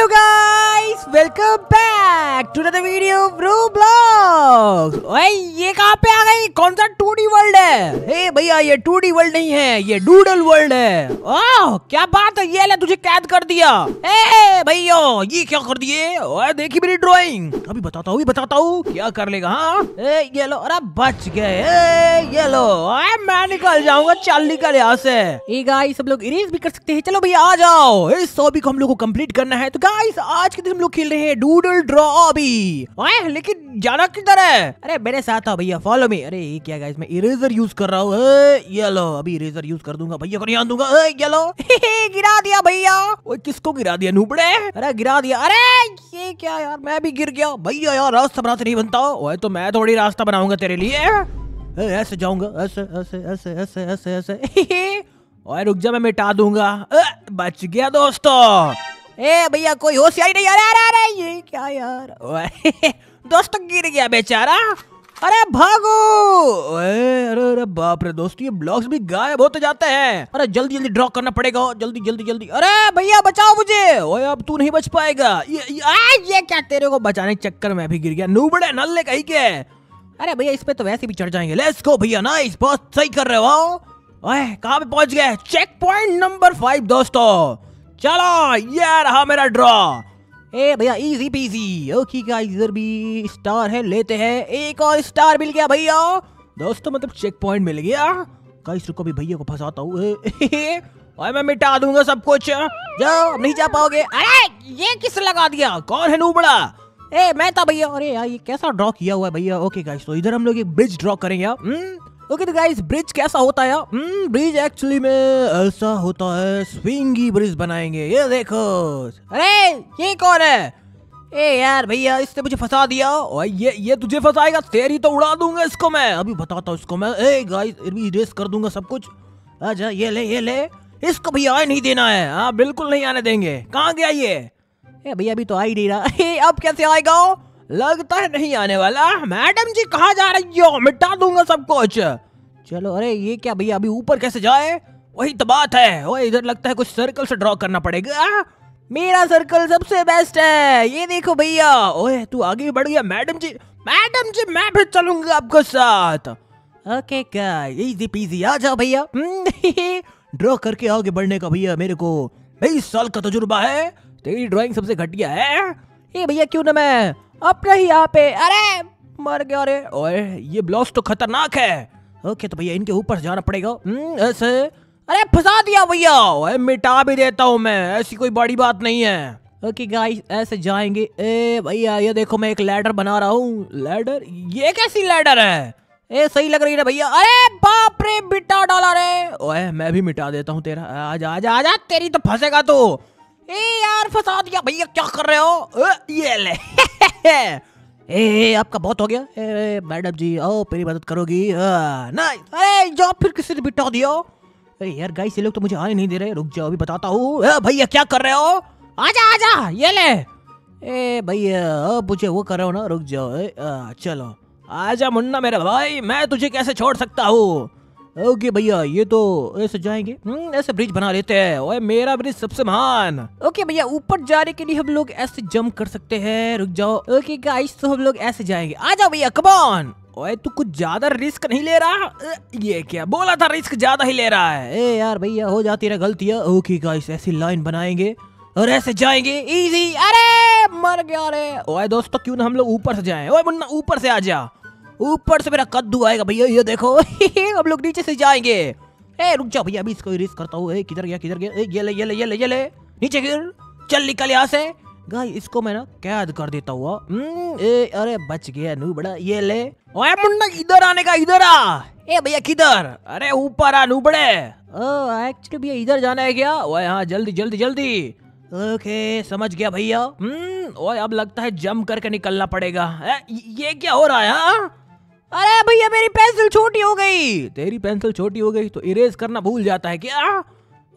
Hello guys, welcome back to another video of Roblox. ओए, ये कहाँ पे आ गई? कौन सा 2D वर्ल्ड है? हे भैया, ये 2D वर्ल्ड नहीं है, ये डूडल वर्ल्ड है। ओह, क्या बात है, ये ले तुझे कैद कर दिया। ए भैया, ये क्या कर दिए? ओए, देखी मेरी ड्राइंग अभी बताता हूँ बताता हूँ, क्या कर लेगा हाँ? ए ये लो, अरे बच गए ये लो। ओए, मैं निकल जाऊँगा, चल निकल यहाँ से। ए गाइस सब लोग इरेज भी कर सकते हैं। चलो भैया, आ जाओ। इस हॉबी को हम लोग को कंप्लीट करना है। तो गाइस आज के दिन हम लोग खेल रहे हैं डूडल ड्रॉ ओए लेकिन जाना किधर है? अरे, मेरे साथ आओ भैया फॉलो मी अरे, ये क्या गाइस मैं इरेजर यूज़ कर रहा हूँ। ये लो, अभी इरेजर यूज़ कर दूँगा। भैया को नहीं आन दूँगा। ये लो। गिरा दिया भैया। किसको गिरा दिया? नूबड़े। अरे, गिरा दिया। अरे, ये क्या यार, मैं भी गिर गया। भैया यार, रास्ता बनाते नहीं बनता। ओए तो मैं थोड़ी रास्ता बनाऊँगा तेरे लिए। ऐसे जाऊँगा, ऐसे ऐसे ऐसे ऐसे ऐसे ऐसे। ओए, रुक जा, मैं मिटा दूँगा। बच गया दोस्तों। ए भैया कोई होशियारी नहीं अरे अरे अरे ये क्या यार? दोस्त गिर गया बेचारा। अरे भागो। अरे अरे बाप रे दोस्त ये ब्लॉक्स भी गायब होते जाते हैं। अरे जल्दी जल्दी ड्रॉ करना पड़ेगा। जल्दी जल्दी जल्दी। अरे भैया बचाओ मुझे। ओए अब तू नहीं बच पाएगा। ये ये, आ, ये क्या तेरे को बचाने के चक्कर में भी गिर गया? नूबड़े नल्ले कहीं के? अरे भैया इस पे तो वैसे भी चढ़ जाएँगे। लेट्स गो भैया नाइस बहुत सही कर रहे हो। ओए कहाँ पे पहुँच गए? चेक पॉइंट नंबर फाइव दोस्तों। चलो, ये रहा मेरा ड्रॉ ए भैया इजी पीजी ओके गाइस इधर भी स्टार है, लेते हैं। एक और स्टार मिल गया भैया। दोस्तों मतलब चेक पॉइंट मिल गया। गाइस रुको भी भैया को फंसाता हूँ। ओए मैं मिटा दूँगा सब कुछ। जाओ नहीं जा पाओगे। अरे, ये किस लगा दिया? कौन है नूबड़ा ए, मैं था भैया। अरे यार, ये कैसा ड्रॉ किया हुआ है भैया? ओके गाइस तो इधर हम लोग एक ब्रिज ड्रॉ करेंगे। हम्म। ओके तो गाइस ब्रिज कैसा होता है? हम्म ब्रिज एक्चुअली में ऐसा होता है स्विंगी ब्रिज बनाएँगे। ये देखो। अरे, ये कौन है? ए यार, भैया, इसने मुझे फंसा दिया। और ये ये तुझे फंसाएगा? तेरी तो उड़ा दूँगा इसको मैं। अभी बताता हूँ इसको मैं। ए गाइस रेस कर दूँगा सब कुछ। आजा, ये ले ये ले। इसको भैया आए नहीं देना है। हाँ बिल्कुल नहीं आने देंगे। कहाँ गया ये? ए, भैया, अभी तो आ ही नहीं रहा। अब कैसे आएगा? लगता है नहीं आने वाला। मैडम जी, कहाँ जा रही हो? मिटा दूँगा सब कुछ। चलो, अरे, ये क्या भैया, अभी ऊपर कैसे जाए? वही तो बात है। इधर लगता है कुछ सर्कल से ड्रॉ करना पड़ेगा। मेरा सर्कल सबसे बेस्ट है। ये देखो भैया। ओए, तू आगे बढ़ गया। मैडम जी मैडम जी, मैं भी चलूँगा आपके साथ। ओके इजी पीजी आ जाओ भैया। ड्रॉ करके आगे बढ़ने का भैया मेरे को बीस साल का तजुर्बा है। तेरी ड्राइंग सबसे घटिया है। भैया, क्यों ना मैं अपना ही यहाँ पे। अरे मर गया अरे ओए ये ब्लॉक्स तो खतरनाक है। ओके तो भैया इनके ऊपर जाना पड़ेगा। हम्म, ऐसे? अरे फंसा दिया भैया। मिटा भी देता हूँ मैं। ऐसी कोई बड़ी बात नहीं है। ओके गाइस ऐसे जाएँगे। ए भैया ये देखो मैं एक लैडर बना रहा हूँ। लैडर ये कैसी लैडर है? ए सही लग रही है भैया? अरे बाप रे मिटा डाला रे। ओए मैं भी मिटा देता हूँ तेरा। आजा आजा आजा तेरी तो फंसेगा तू। ए यार फंसा दिया। भैया क्या कर रहे हो? ए, ये ले। ए, ए आपका बहुत हो गया। ए, मैडम जी आओ मेरी मदद करोगी। नहीं अरे जॉब फिर किसी ने बिठा दिया ए, यार गाइस ये लोग तो मुझे आने नहीं दे रहे। रुक जाओ अभी बताता हूँ। भैया क्या कर रहे हो? आजा आजा ये ले। ए भैया मुझे वो कर रहे हो ना रुक जाओ। ए, आ, चलो। आजा मुन्ना मेरा भाई मैं तुझे कैसे छोड़ सकता हूँ? ओके भैया ये तो ऐसे जाएँगे। हम्म, ऐसे ब्रिज बना लेते हैं। ओए मेरा ब्रिज सबसे महान। ओके भैया ऊपर जाने के लिए हम लोग ऐसे जंप कर सकते हैं। रुक जाओ। ओके गाइस तो हम लोग ऐसे जाएँगे। आ जाओ भैया कमॉन ओए तू कुछ ज़्यादा रिस्क नहीं ले रहा? ये क्या? बोला था रिस्क ज़्यादा ही ले रहा है। ए यार भैया हो जाती रहा गलतियाँ। ओके गाइस ऐसी लाइन बनाएँगे और ऐसे जाएँगे। इजी अरे मर गया रे। ओए दोस्तों क्यों ना हम लोग ऊपर से जाएँ? ओए मुन्ना ऊपर से आ जा। ऊपर से मेरा कद्दू आएगा भैया ये देखो। हम लोग नीचे से जाएँगे। ए रुक जाओ भैया अभी इसको रेस करता हूँ। किधर गया किधर गया? ये ले ये ले ये ले ये ले। नीचे गिर। चल निकल यहाँ से। गाय इसको मैं ना कैद कर देता हुआ। हम्म, ए अरे बच गया नू बड़ा। ये ले। ओए मुन्ना इधर आने का इधर आ। ए भैया किधर? अरे ऊपर आ नू बड़े। एक्चुअली भैया इधर जाना है क्या? ओए हाँ जल्दी जल्दी जल्दी। ओके समझ गया भैया। हम्म ओए अब लगता है जम करके निकलना पड़ेगा। ए, ये क्या हो रहा है हाँ? अरे भैया मेरी पेंसिल छोटी हो गई। तेरी पेंसिल छोटी हो गई तो इरेज करना भूल जाता है क्या?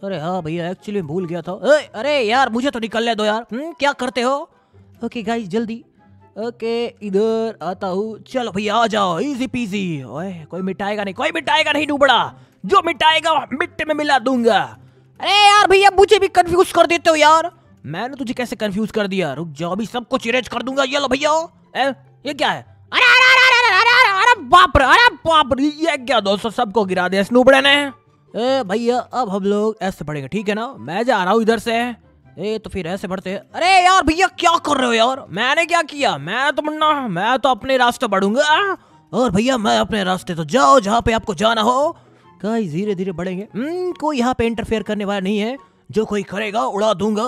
अरे हाँ भैया एक्चुअली भूल गया था। ए, अरे यार मुझे तो निकल ले दो यार। हुँ? क्या करते हो? ओके गाइस जल्दी। ओके इधर आता हूँ। चलो भैया आ जाओ। इजी पीजी ओए कोई मिटाएगा नहीं कोई मिटाएगा नहीं डूबड़ा। जो मिटाएगा मिट्टी में मिला दूँगा। अरे यार भैया मुझे भी कंफ्यूज कर देते हो यार। मैंने तुझे कैसे कंफ्यूज कर दिया? रुक जाओ अभी सब कुछ इरेज कर दूँगा। ये लो भैया ये क्या है? अरे बाप रे अरे बाप रे ये क्या दोस्तों सबको गिरा दिया स्नूबड़े ने ए भैया अब हम लोग ऐसे पढ़ेंगे ठीक है ना? मैं जा रहा हूँ इधर से। ए तो फिर ऐसे बढ़ते हैं। अरे यार भैया क्या कर रहे हो यार? मैंने क्या किया? मैं तो मुन्ना मैं तो अपने रास्ते बढ़ूँगा। और भैया मैं अपने रास्ते तो जाओ जहाँ पे आपको जाना हो। गाइस धीरे धीरे बढ़ेंगे। हम्म, कोई यहाँ पे इंटरफेयर करने वाला नहीं है। जो कोई करेगा उड़ा दूँगा।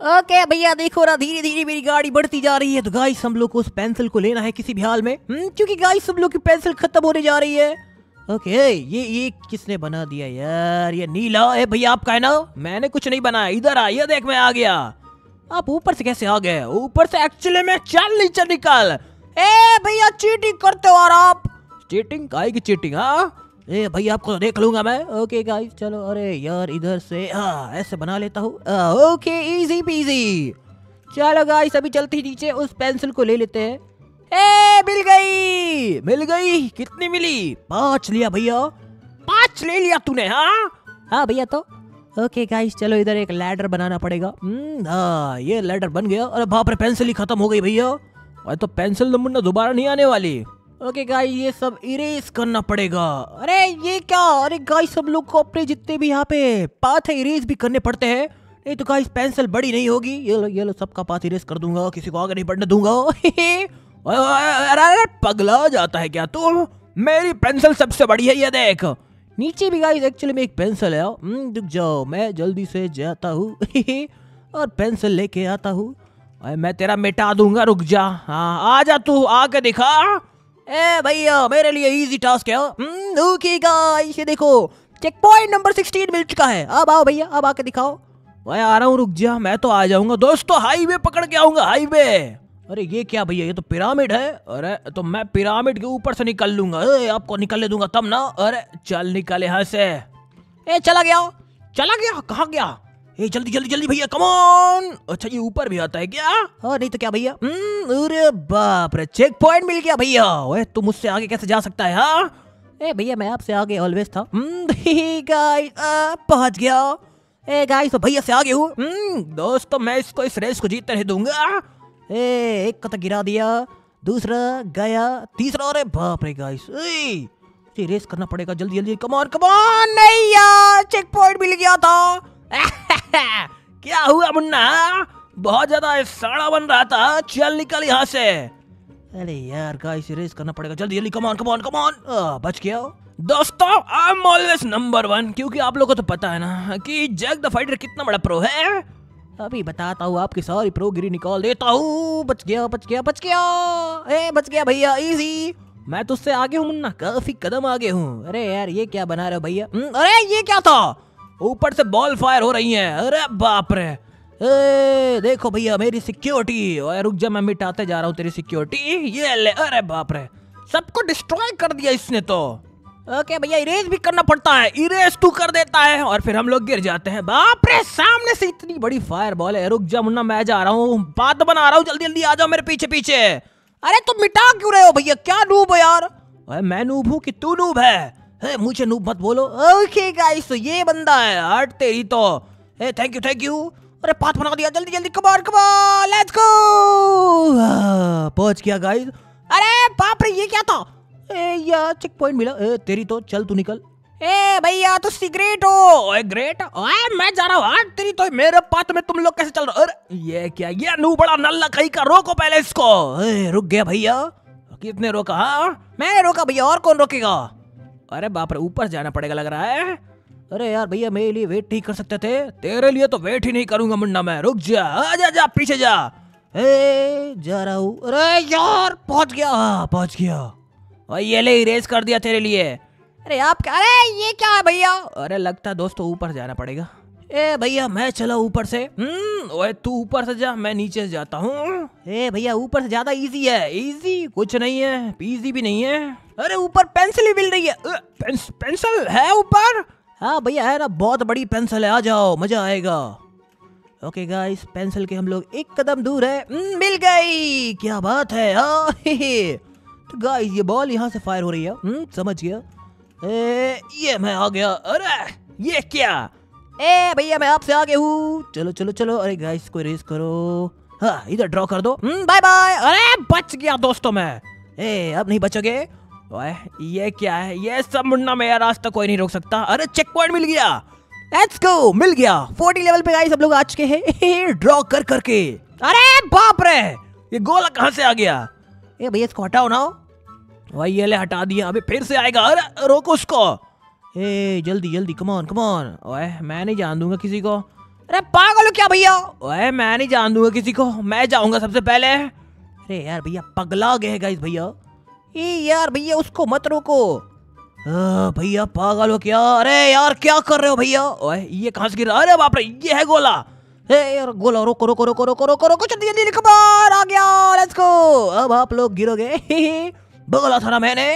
ओके भैया देखो ना धीरे धीरे मेरी गाड़ी बढ़ती जा रही है। तो गाइस हम लोग को उस पेंसिल को लेना है किसी भी हाल में। हम्म, क्योंकि गाइस हम लोग की पेंसिल खत्म होने जा रही है। ओके ये ये किसने बना दिया यार? ये नीला है भैया आपका है ना? मैंने कुछ नहीं बनाया। इधर आ ये देख मैं आ गया। आप ऊपर से कैसे आ गए? ऊपर से एक्चुअली में चल नीचे निकल। ए भैया चीटिंग करते हो आप। चीटिंग काय की चीटिंग हाँ? ए भैया आपको तो देख लूँगा मैं। ओके गाइस चलो अरे यार इधर से हाँ ऐसे बना लेता हूँ। ओके इजी पीजी चलो गाइस अभी चलते नीचे उस पेंसिल को ले लेते हैं। ए मिल गई! मिल गई कितनी मिली? पाँच लिया भैया। पाँच ले लिया तूने हाँ? हाँ भैया तो। ओके गाइस चलो इधर एक लैडर बनाना पड़ेगा। हम्म, हाँ ये लैडर बन गया अरे बाप रे पेंसिल ही खत्म हो गई भैया। और तो पेंसिल नंबर दोबारा नहीं आने वाली। ओके गाइस ये सब इरेज करना पड़ेगा। अरे ये क्या? अरे गाइस सब लोग को अपने जितने भी यहाँ पे पाथ है इरेज भी करने पड़ते हैं। नहीं तो गाइस पेंसिल बड़ी नहीं होगी। ये लो ये लो सबका पाथ इरेज कर दूँगा किसी को आगे नहीं बढ़ने दूँगा। अरे पगला जाता है क्या तुम मेरी पेंसिल सबसे बड़ी है ये देख। नीचे भी गाइस एक्चुअली में एक पेंसिल है। हम्म, रुक जाओ मैं जल्दी से जाता हूँ। और पेंसिल लेके आता हूँ। मैं तेरा मिटा दूँगा रुक जा। हाँ आ जा तू आके दिखा। ए भैया मेरे लिए इजी टास्क है हम्म, ओके गाइस ये देखो। चेक पॉइंट नंबर 16 मिल चुका है। अब आओ भैया अब आके दिखाओ। मैं आ रहा हूँ रुक जा मैं तो आ जाऊँगा। दोस्तों हाईवे पकड़ के आऊँगा हाईवे अरे ये क्या भैया ये तो पिरामिड है। अरे तो मैं पिरामिड के ऊपर से निकल लूँगा। ए, आपको निकलने दूँगा तब ना। अरे चल निकल यहाँ से। ए चला गया। चला गया? कहाँ गया? ए जल्दी जल्दी जल्दी भैया कमॉन अच्छा ये ऊपर भी आता है क्या? हाँ नहीं तो क्या भैया? हम्म, अरे बाप रे चेक पॉइंट मिल गया भैया। ओए तू मुझसे आगे कैसे जा सकता है हाँ? ए भैया मैं आपसे आगे ऑलवेज था। गाइस पहुँच गया। ए गाइस तो भैया से आगे हूँ। हम्म, दोस्तों मैं इसको इस रेस को जीतने नहीं दूँगा। ए एक का तो गिरा दिया दूसरा गया तीसरा अरे बाप रे गाइस रेस करना पड़ेगा जल्दी जल्दी कमॉन कमॉन नहीं यार चेक पॉइंट मिल गया था। क्या हुआ मुन्ना? बहुत ज़्यादा साड़ा बन रहा था। चल निकल यहाँ से। अरे यार गाइस रेस करना पड़ेगा। जल्दी जल्दी कमॉन कमॉन कमॉन बच गया दोस्तों I am always number one क्योंकि आप लोगों को तो पता है ना कि जैक द फाइटर कितना बड़ा प्रो है। अभी बताता हूँ आपकी सारी प्रोगिरी निकाल देता हूँ। बच गया बच गया बच गया। ए बच गया भैया इजी मैं तुझसे आगे हूँ मुन्ना। काफ़ी कदम आगे हूँ। अरे यार ये क्या बना रहे हो भैया? हम्म, अरे ये क्या था? ऊपर से बॉल फायर हो रही है। अरे बाप रे। ए, देखो भैया मेरी सिक्योरिटी ओए रुक जा मैं मिटाते जा रहा हूँ तेरी सिक्योरिटी ये ले अरे बाप रे। सबको डिस्ट्रॉय कर दिया इसने तो। ओके भैया इरेज भी करना पड़ता है। इरेज तू कर देता है और फिर हम लोग गिर जाते हैं। बाप रे सामने से इतनी बड़ी फायर बॉल है। रुक जा मुन्ना मैं जा रहा हूँ। बात बना रहा हूँ जल्दी जल्दी आ जाओ मेरे पीछे पीछे। अरे तुम मिटा क्यों रहे हो भैया? क्या नूब हो यार? मैं नूब हूँ कि तू नूब है? हे, मुझे नूब मत बोलो। ओके गाइस तो ये बंदा है हट तेरी तो। Hey thank you thank you अरे पाथ बना दिया जल्दी जल्दी कमाल कमाल लेट्स गो पहुँच गया गाइस अरे बाप रे ये क्या था? ए यार चेक पॉइंट मिला। ए तेरी तो चल तू निकल। ए भैया तो सिगरेट हो। ओए ग्रेट ओए मैं जा रहा हूँ। तेरी तो मेरे पाथ में तुम लोग कैसे चल रहे हो? अरे ये क्या ये नू बड़ा नल्ला कहीं का रोको पहले इसको। ए, रुक गया भैया। कितने रोका हाँ? मैंने रोका भैया और कौन रोकेगा? अरे बाप रे ऊपर जाना पड़ेगा लग रहा है। अरे यार भैया मेरे लिए वेट नहीं कर सकते थे। तेरे लिए तो वेट ही नहीं करूँगा मुन्ना मैं। रुक जा जा जा पीछे जा। ए जा रहा हूँ। अरे यार पहुँच गया। हाँ, पहुँच गया। और ये ले इरेज कर दिया तेरे लिए। अरे आप क्या अरे ये क्या है भैया? अरे लगता दोस्तों ऊपर जाना पड़ेगा। ए भैया मैं चला ऊपर से। हम्म ओए तू ऊपर से जा मैं नीचे जाता हूँ। ए भैया ऊपर से ज़्यादा इजी है। इजी कुछ नहीं है इजी भी नहीं है। अरे ऊपर पेंसिल ही मिल रही है। पेंस, पेंसिल है ऊपर? हाँ भैया है ना बहुत बड़ी पेंसिल है। आ जाओ मज़ा आएगा। ओके गाइस पेंसिल के हम लोग एक कदम दूर है। हम्म, मिल गई। क्या बात है हाँ। तो गाइस ये बॉल यहाँ से फायर हो रही है। हम्म, समझ गया। ए, ये मैं आ गया। अरे ये क्या? ए भैया मैं आपसे आगे हूँ। चलो चलो चलो। अरे गाइस को रेस करो। हाँ इधर ड्रॉ कर दो। बाय बाय अरे बच गया दोस्तों मैं। ए अब नहीं बचोगे? ओए, ये क्या है? ये सब मुन्ना मेरा रास्ता कोई नहीं रोक सकता। अरे चेक पॉइंट मिल गया। लेट्स गो मिल गया। 40 लेवल पे गाइस, सब लोग आ चुके हैं। ड्रॉ कर करके। अरे, बाप रे! ये गोला कहाँ से आ गया? ए भैया, इसको हटाओ ना। भाई ये ले हटा दिया अभी फिर से आएगा। अरे, रोको उसको। ए, जल्दी जल्दी कमॉन कमॉन ओए, मैं नहीं जान दूँगा किसी को। अरे, पागल हो क्या भैया? ओए, मैं नहीं जान दूँगा किसी को। मैं जाऊँगा सबसे पहले। अरे यार, भैया, पगला गए गाइस भैया। ए यार भैया उसको मत रोको। भैया पागल हो क्या? अरे यार क्या कर रहे हो भैया? ये कहाँ से गिरा अरे बाप रे ये है गोला। ए यार गोला रोको रोको रोको रोको रोको रोको जल्दी जल्दी कमार आ गया लेट्स गो अब आप लोग गिरोगे। बोला था ना मैंने।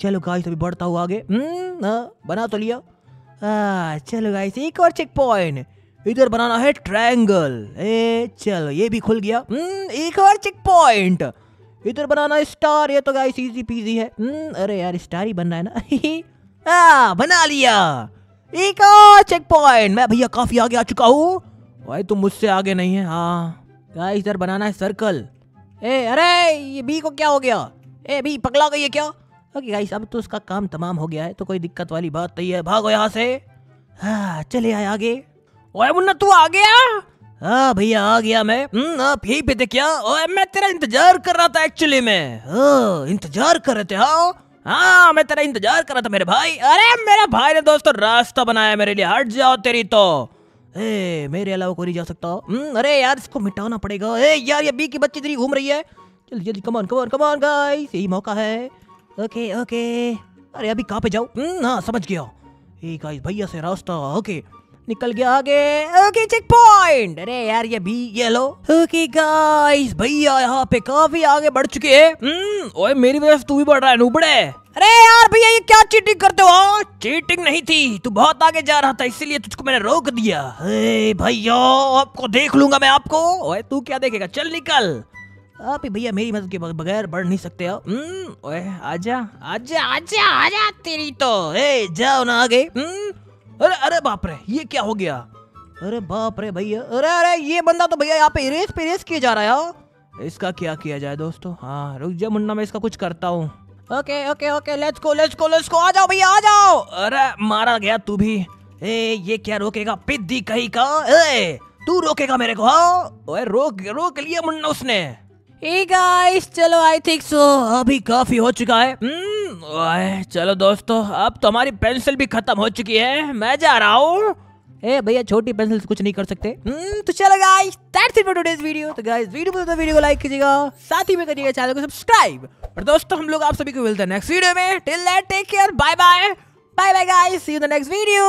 चलो गाइस अभी बढ़ता हुआ आगे। हम्म हाँ, बना तो लिया। आ, चलो गाइस एक और चेक पॉइंट इधर बनाना है ट्रायंगल ए चलो ये भी खुल गया। हम्म एक और चेक पॉइंट इधर बनाना स्टार ये तो गाइस इजी पीजी है। हम्म अरे यार स्टार ही बनना है ना? आ, बना लिया। एक और चेक पॉइंट मैं भैया काफ़ी आगे आ चुका हूँ। भाई तुम मुझसे आगे नहीं है। हाँ। गाइस इधर बनाना है सर्कल ए अरे ये बी को क्या हो गया? ए बी पगला गई है क्या? ओके गाइस अब तो उसका काम तमाम हो गया है तो कोई दिक्कत वाली बात नहीं है। भागो यहाँ से। हाँ चले आए आगे। ओए मुन्ना तू आ? गया हाँ भैया आ गया मैं। हम्म आप यही पे थे क्या? ओए मैं तेरा इंतज़ार कर रहा था एक्चुअली में। इंतज़ार कर रहे थे हाँ? हाँ मैं तेरा इंतज़ार कर रहा था मेरे भाई। अरे मेरे भाई ने दोस्तों रास्ता बनाया मेरे लिए। हट जाओ तेरी तो। ए मेरे अलावा कोई नहीं जा सकता। हम्म, अरे यार इसको मिटाना पड़ेगा। ए यार ये बी की बच्ची तेरी घूम रही है। जल्दी जल्दी कमान कमान कमान गाइस यही मौका है। Okay okay. अरे अभी कहाँ पे जाऊँ? हम्म, हाँ समझ गया। ए गाइस भैया से रास्ता ओके। निकल गया आगे। ओके चेक पॉइंट अरे यार ये भी ये लो। ओके गाइस भैया यहाँ पे काफ़ी आगे बढ़ चुके हैं। हम्म, ओए मेरी वजह से तू भी बढ़ रहा है नुबड़े। अरे यार भैया ये क्या चीटिंग करते हो? चीटिंग नहीं थी। तू बहुत आगे जा रहा था इसीलिए तुझको मैंने रोक दिया। भैया आपको देख लूँगा मैं आपको। ओए तू क्या देखेगा? चल निकल। आप ही भैया मेरी मदद के बगैर बढ़ नहीं सकते हो हम्म, ओए आजा आजा आजा आजा तेरी तो। ए जाओ ना आगे। हम्म, अरे अरे बाप रे ये क्या हो गया? अरे बाप रे भैया अरे अरे ये बंदा तो भैया यहाँ पे रेस पे रेस किए जा रहा है इसका क्या किया जाए दोस्तों? हाँ रुक जा मुन्ना मैं इसका कुछ करता हूँ। Okay okay okay let's go let's go let's go आ जाओ भैया आ जाओ। अरे मारा गया तू भी। ए ये क्या रोकेगा? पिद्दी कहीं का? ए तू रोकेगा मेरे को हाँ? ओए रोक रोक लिया मुन्ना उसने। ए गाइस चलो आई थिंक सो अभी काफ़ी हो चुका है। हम्म, ओए, चलो दोस्तों अब तो हमारी पेंसिल भी खत्म हो चुकी है। मैं जा रहा हूँ। ए भैया छोटी पेंसिल कुछ नहीं कर सकते। हम्म, तो चलो guys that's it for today's video तो गाइस वीडियो पसंद तो वीडियो को लाइक कीजिएगा साथ ही में करिएगा चैनल को सब्सक्राइब और दोस्तों हम लोग आप सभी को मिलते हैं नेक्स्ट वीडियो में। Till that take care bye bye bye bye guys see you the next video